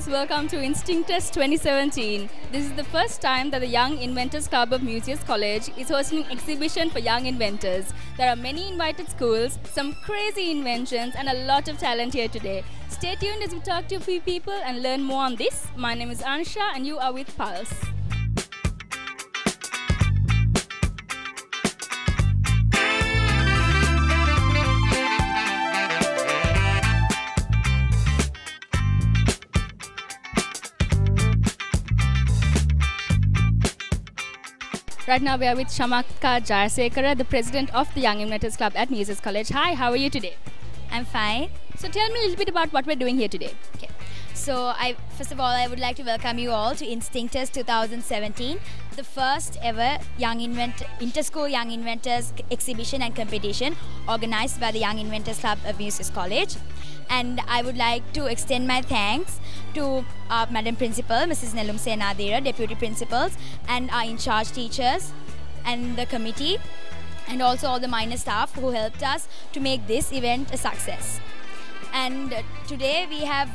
guys, welcome to Instinctus 2017. This is the first time that the Young Inventors Club of Musaeus College is hosting an exhibition for young inventors. There are many invited schools, some crazy inventions, and a lot of talent here today. Stay tuned as we talk to a few people and learn more on this. My name is Ansha, and you are with Pulse. Right now we are with Shamakka Jayasekara, the president of the Young Inventors Club at Musaeus College. Hi, how are you today? I'm fine. So tell me a little bit about what we're doing here today. Okay. So I first of all I would like to welcome you all to Instinctus 2017, the first ever Young Invent Inter-School Young Inventors exhibition and competition organized by the Young Inventors Club of Musaeus College. And I would like to extend my thanks to our Madam Principal, Mrs. Nelum Senadira, Deputy Principals, and our in-charge teachers and the committee, and also all the minor staff who helped us to make this event a success. And uh, today we have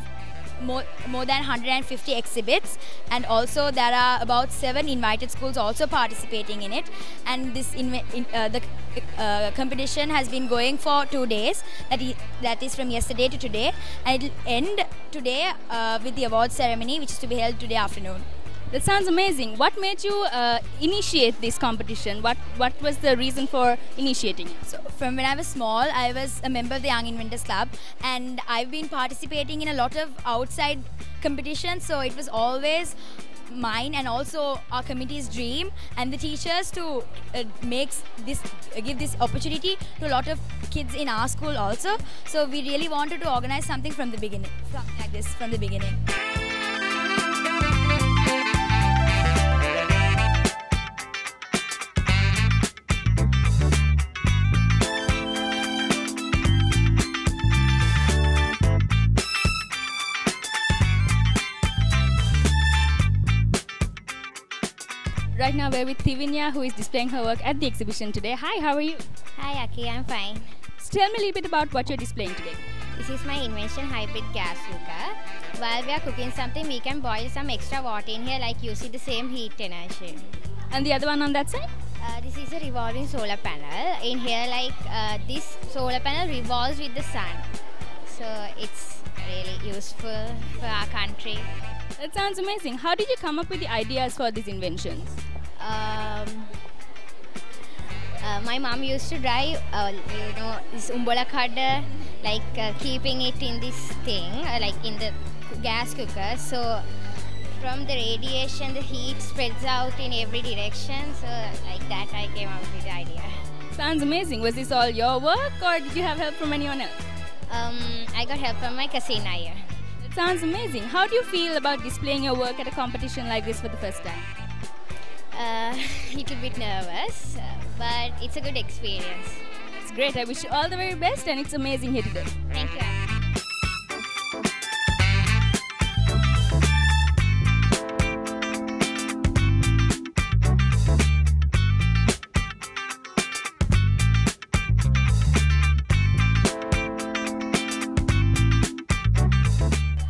more, more than 150 exhibits. And also there are about seven invited schools also participating in it. And this in, in, uh, the uh, competition has been going for two days. That is, that is from yesterday to today. And it will end today uh, with the award ceremony which is to be held today afternoon that sounds amazing. What made you uh, initiate this competition? What what was the reason for initiating it? So from when I was small, I was a member of the Young Inventors Club, and I've been participating in a lot of outside competitions. So it was always mine and also our committee's dream and the teachers to uh, makes this uh, give this opportunity to a lot of kids in our school also so we really wanted to organize something from the beginning something like this from the beginning now we're with Tivinya who is displaying her work at the exhibition today. Hi, how are you? Hi Aki, I'm fine. So tell me a little bit about what you're displaying today. This is my invention hybrid gas cooker. While we are cooking something, we can boil some extra water in here like you see the same heat energy. And the other one on that side? Uh, this is a revolving solar panel. In here like uh, this solar panel revolves with the sun. So it's really useful for our country. That sounds amazing. How did you come up with the ideas for these inventions? Um, uh, my mom used to drive, uh, you know, this umbola cutter, like uh, keeping it in this thing, uh, like in the gas cooker. So from the radiation, the heat spreads out in every direction. So like that, I came up with the idea. Sounds amazing. Was this all your work, or did you have help from anyone else? Um, I got help from my cousin Aya. That sounds amazing. How do you feel about displaying your work at a competition like this for the first time? Uh, little bit nervous, but it's a good experience. It's great. I wish you all the very best, and it's amazing here today. Thank you.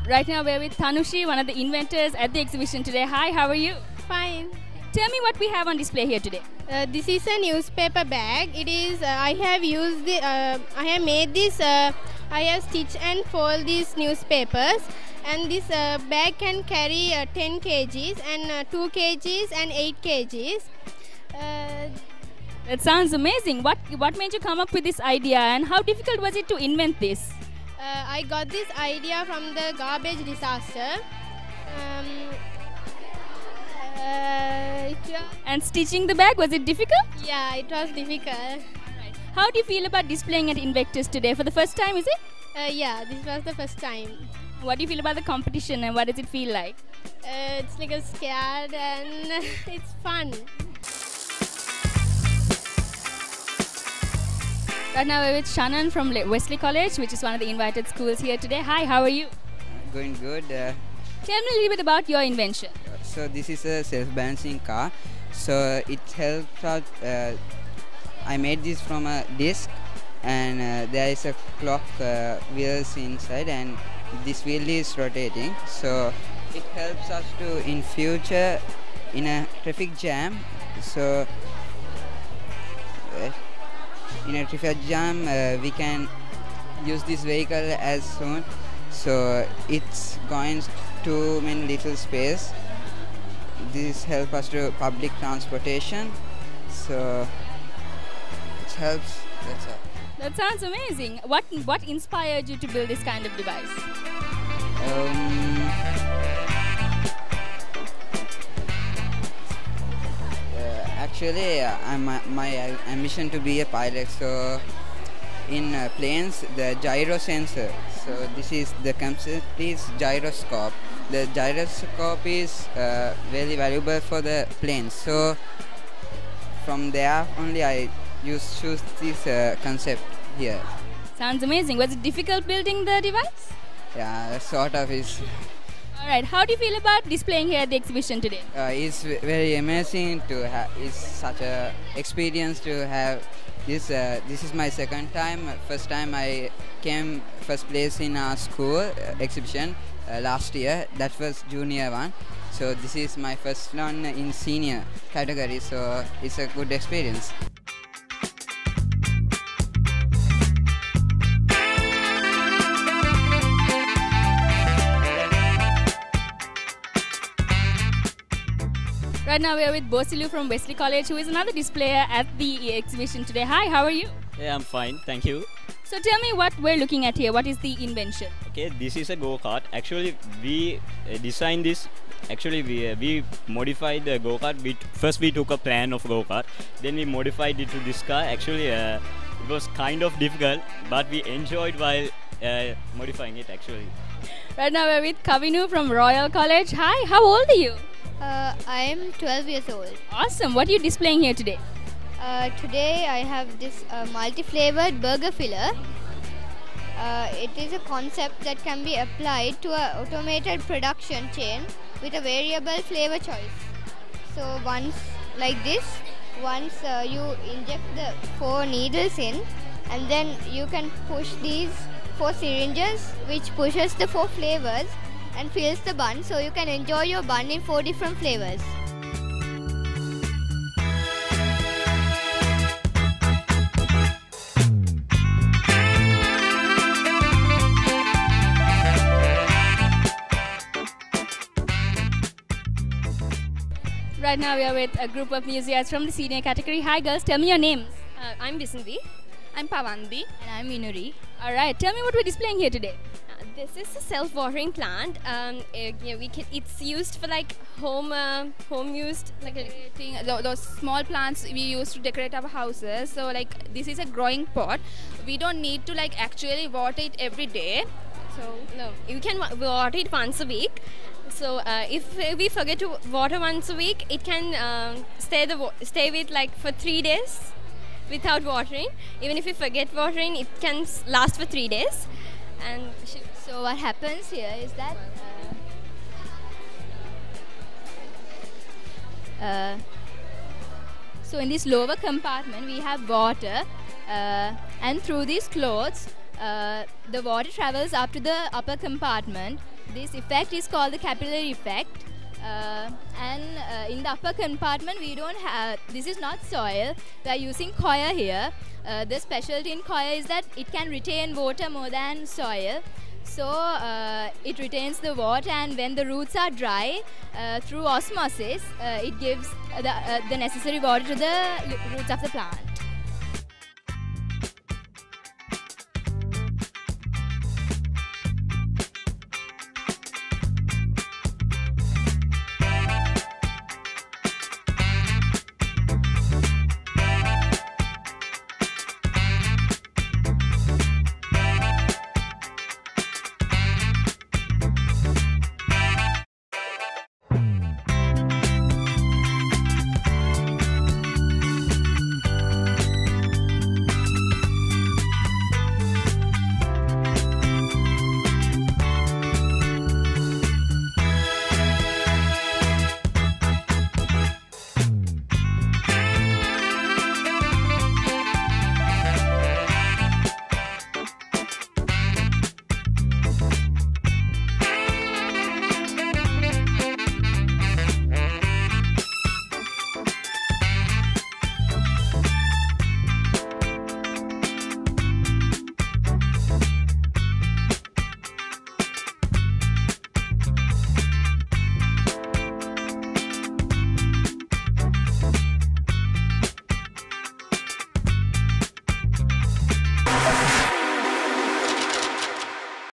Right now we're with Tanushi, one of the inventors at the exhibition today. Hi, how are you? Fine. Tell me what we have on display here today. Uh, this is a newspaper bag. It is. Uh, I have used the. Uh, I have made this. Uh, I have stitched and fold these newspapers, and this uh, bag can carry uh, 10 kgs and 2 kgs and 8 kgs. that sounds amazing. What what made you come up with this idea, and how difficult was it to invent this? I got this idea from the garbage disaster. Um, uh, and stitching the bag was it difficult? Yeah, it was difficult. Right. How do you feel about displaying at Invectus today for the first time? Is it? Uh, yeah, this was the first time. What do you feel about the competition and what does it feel like? Uh, it's like a scared and it's fun. Right now we're with Shannon from Wesley College, which is one of the invited schools here today. Hi, how are you? Going good. Uh, Tell me a little bit about your invention. So this is a self-balancing car. So it helps out. Uh, I made this from a disc, and uh, there is a clock uh, wheels inside, and this wheel is rotating so it helps us to in future in a traffic jam so uh, in a traffic jam uh, we can use this vehicle as soon so it's going to many little space this help us to public transportation so it helps that's all That sounds amazing. What what inspired you to build this kind of device? Um, uh, actually, uh, I'm, uh, my ambition to be a pilot. So, in planes, the gyro sensor. So this is the concept is gyroscope. The gyroscope is uh, very valuable for the planes. So from there only I use choose this uh, concept here. Sounds amazing. Was it difficult building the device? Yeah, sort of is. All right. How do you feel about displaying here at the exhibition today? uh, it's very amazing to have it's such a experience to have this uh, this is my second time first time i came first place in our school uh, exhibition uh, last year that was junior one so this is my first one in senior category so it's a good experience Right now we are with Bosilu from Wesley College, who is another displayer at the exhibition today. Hi, how are you? Yeah, I'm fine, thank you. So tell me what we're looking at here. What is the invention? Okay, this is a go kart. Actually, we uh, designed this. Actually, we uh, we modified the go kart. We first we took a plan of go kart, then we modified it to this car. Actually, uh, it was kind of difficult, but we enjoyed while uh, modifying it. Actually, Right now we're with Kavinu from Royal College. Hi, how old are you? Uh, I am 12 years old. Awesome. What are you displaying here today? Uh, today I have this uh, multi-flavored burger filler. Uh, it is a concept that can be applied to an automated production chain with a variable flavor choice. So once like this, once uh, you inject the four needles in, and then you can push these four syringes, which pushes the four flavors and fills the bun, so you can enjoy your bun in four different flavors. Right now we are with a group of museums from the senior category. Hi girls, tell me your names. Uh, I'm Bisinvi. I'm Pavandi. And I'm Minuri. All right, tell me what we're displaying here today. Uh, this is a self-watering plant. Um, uh, yeah, we can. It's used for like home, uh, home used. Like a, thing, those small plants we use to decorate our houses so like this is a growing pot we don't need to like actually water it every day so no, you can water it once a week. So uh, if we forget to water once a week, it can um, stay the stay with like for three days without watering. Even if you forget watering, it can last for three days. And So what happens here is that uh, uh, So in this lower compartment we have water uh, and through these clothes uh, the water travels up to the upper compartment. This effect is called the capillary effect. Uh, and uh, in the upper compartment we don't have this is not soil. We are using coir here. Uh, the specialty in coir is that it can retain water more than soil. So uh, it retains the water and when the roots are dry uh, through osmosis uh, it gives the, the necessary water to the roots of the plant